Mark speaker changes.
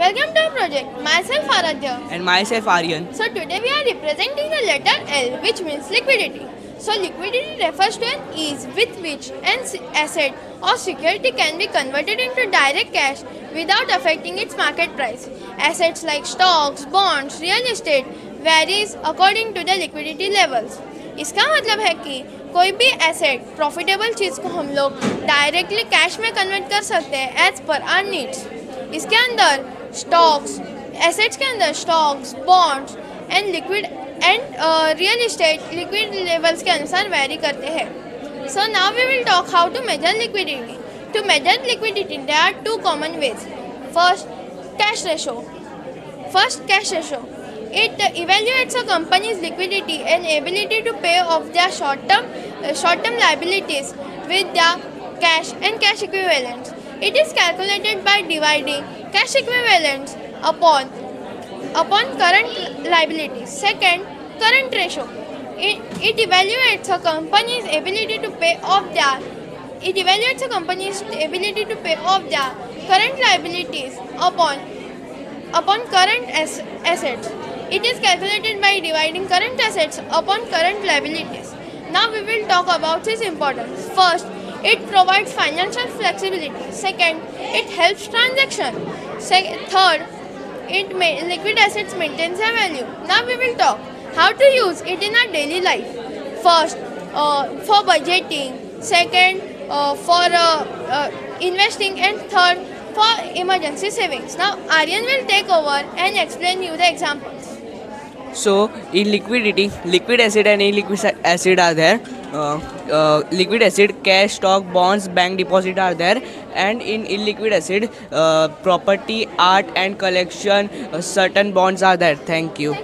Speaker 1: Welcome to our project. Myself Aradhya.
Speaker 2: And myself Aryan.
Speaker 1: So today we are representing the letter L which means liquidity. So liquidity refers to an ease with which an asset or security can be converted into direct cash without affecting its market price. Assets like stocks, bonds, real estate varies according to the liquidity levels. इसका मतलब है कि कोई भी asset profitable चीज़ को हम लोग directly cash में कन्वर्ट कर सकते हैं एज पर आर नीड्स इसके अंदर स्टॉक्स एसेट्स के अंदर stocks bonds and liquid and real estate liquid levels के अनुसार वेरी करते हैं so now we will talk how to measure liquidity to measure liquidity they are two common ways first cash ratio first cash ratio it evaluates a company's liquidity and ability to pay off the short term short term liabilities with the cash and cash equivalents It is calculated by dividing cash equivalents upon upon current liabilities. Second, current ratio. It, it evaluates a company's ability to pay off their it evaluates a company's ability to pay off their current liabilities upon upon current as, assets. It is calculated by dividing current assets upon current liabilities. Now we will talk about its importance. First, it provides financial flexibility. Second, it helps transaction. Se third, it may, liquid assets maintains their value. Now we will talk how to use it in our daily life. First, uh, for budgeting. Second, uh, for uh, uh investing, and third, for emergency savings. Now Aryan will take over and explain you the examples.
Speaker 2: So in liquidity, liquid asset and illiquid acid are there. Uh, uh, liquid asset, cash, stock, bonds, bank deposit are there, and in illiquid asset, uh, property, art and collection, certain bonds are there.
Speaker 1: Thank you.